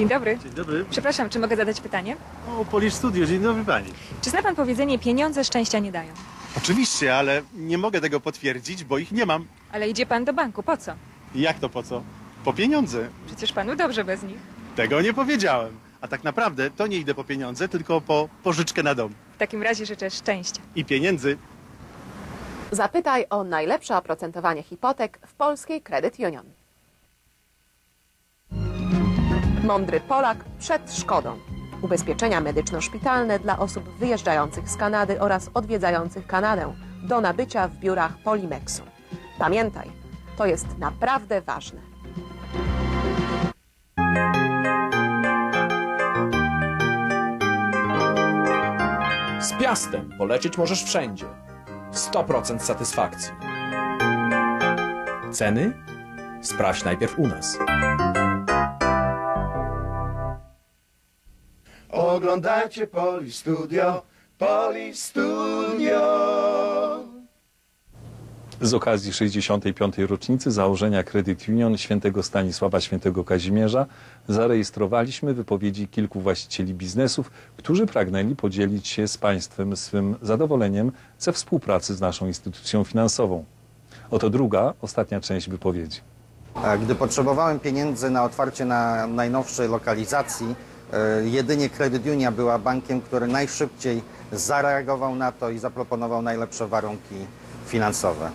Dzień dobry. Dzień dobry. Przepraszam, czy mogę zadać pytanie? O, Polish Studio, dzień dobry pani. Czy zna pan powiedzenie pieniądze szczęścia nie dają? Oczywiście, ale nie mogę tego potwierdzić, bo ich nie mam. Ale idzie pan do banku, po co? Jak to po co? Po pieniądze. Przecież panu dobrze bez nich. Tego nie powiedziałem. A tak naprawdę to nie idę po pieniądze, tylko po pożyczkę na dom. W takim razie życzę szczęścia. I pieniędzy. Zapytaj o najlepsze oprocentowanie hipotek w polskiej Credit Union. Mądry Polak przed szkodą. Ubezpieczenia medyczno-szpitalne dla osób wyjeżdżających z Kanady oraz odwiedzających Kanadę do nabycia w biurach Polimexu. Pamiętaj, to jest naprawdę ważne. Z Piastem polecieć możesz wszędzie. 100% satysfakcji. Ceny? Sprawdź najpierw u nas. Oglądajcie Poli Studio, Poli Studio. Z okazji 65. rocznicy założenia Credit Union świętego Stanisława świętego Kazimierza zarejestrowaliśmy wypowiedzi kilku właścicieli biznesów, którzy pragnęli podzielić się z państwem swym zadowoleniem ze współpracy z naszą instytucją finansową. Oto druga, ostatnia część wypowiedzi. Gdy potrzebowałem pieniędzy na otwarcie na najnowszej lokalizacji, jedynie Credit Unia była bankiem, który najszybciej zareagował na to i zaproponował najlepsze warunki finansowe.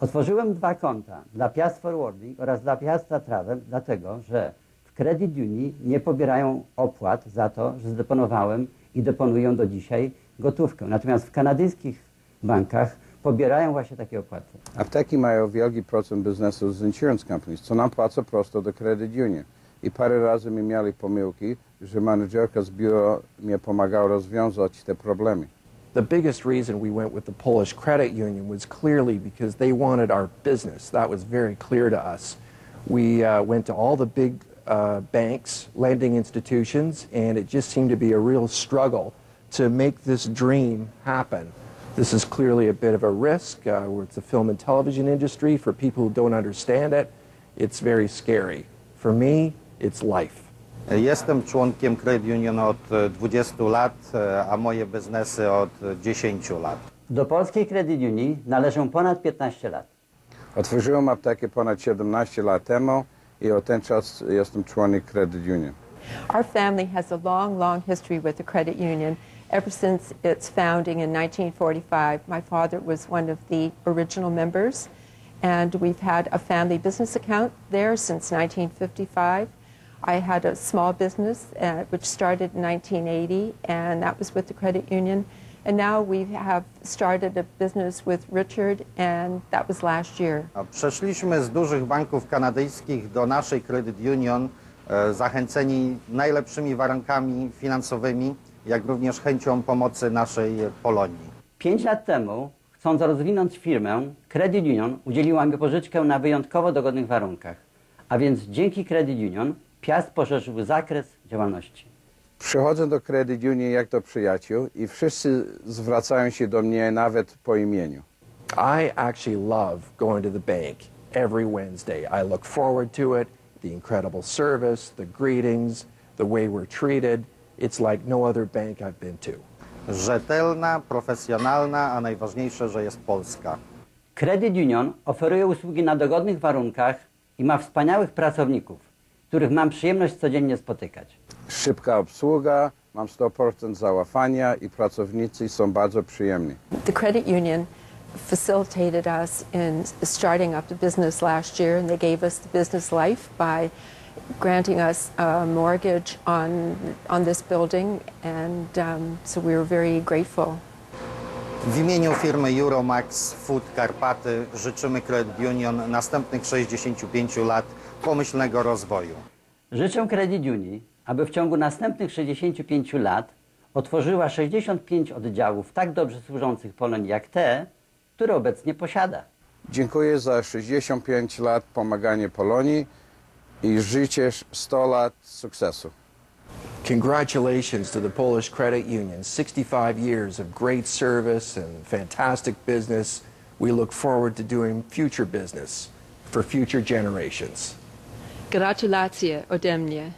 Otworzyłem dwa konta dla Piast Forwarding oraz dla Piasta Travel, dlatego że w Credit Unii nie pobierają opłat za to, że zdeponowałem i deponują do dzisiaj gotówkę. Natomiast w kanadyjskich bankach pobierają właśnie takie opłaty. Apteki mają wielki procent biznesu z insurance companies, co nam płacą prosto do Credit Union. I parę razy mi pomyłki, że menedżerka z biura mi pomagała rozwiązać te problemy. The biggest reason we went with the Polish Credit Union was clearly because they wanted our business. That was very clear to us. We uh, went to all the big uh, banks, lending institutions, and it just seemed to be a real struggle to make this dream happen. This is clearly a bit of a risk. Uh, it's the film and television industry. For people who don't understand it, it's very scary. For me, it's life. Jestem członkiem Credit Union od e, 20 lat, a moje biznesy od e, 10 lat. Do polskiej Credit Unii należą ponad 15 lat. Otworzyłem aptekę ponad 17 lat temu i od ten czas jestem członkiem Credit Union. Our family has a long, long history with the credit union. Ever since its founding in 1945, my father was one of the original members, and we've had a family business account there since 1955. I had a small business uh, which started in 1980, and that was with the credit union. And now we have started a business with Richard, and that was last year. Przeszliśmy z dużych banków kanadyjskich do naszej Credit Union, e, zachęceni najlepszymi warunkami finansowymi, jak również chęcią pomocy naszej Polonii. Pięć lat temu, chcąc rozwinąć firmę, Credit Union udzieliła mi pożyczkę na wyjątkowo dogodnych warunkach. A więc dzięki Credit Union Piast poszerzył zakres działalności. Przychodzę do Credit Union jak do przyjaciół i wszyscy zwracają się do mnie nawet po imieniu. I actually love going to the bank every Wednesday. I look forward to it, the incredible service, the greetings, the way we're treated. It's like no other bank I've been to. Rzetelna, profesjonalna, a najważniejsze, że jest polska. Credit Union oferuje usługi na dogodnych warunkach i ma wspaniałych pracowników, których mam przyjemność codziennie spotykać. Szybka obsługa, mam 100% zaufania i pracownicy są bardzo przyjemni. The credit union facilitated us in starting up the business last year, and they gave us the business life by granting us a mortgage on on this building, and um, so we were very grateful. W imieniu firmy Euromax Food Karpaty życzymy Credit Union następnych 65 lat pomyślnego rozwoju. Życzę Credit Unii, aby w ciągu następnych 65 lat otworzyła 65 oddziałów tak dobrze służących Polonii jak te, które obecnie posiada. Dziękuję za 65 lat pomagania Polonii i życzę 100 lat sukcesu. Congratulations to the Polish Credit Union. 65 years of great service and fantastic business. We look forward to doing future business for future generations. Gratulacje ode mnie.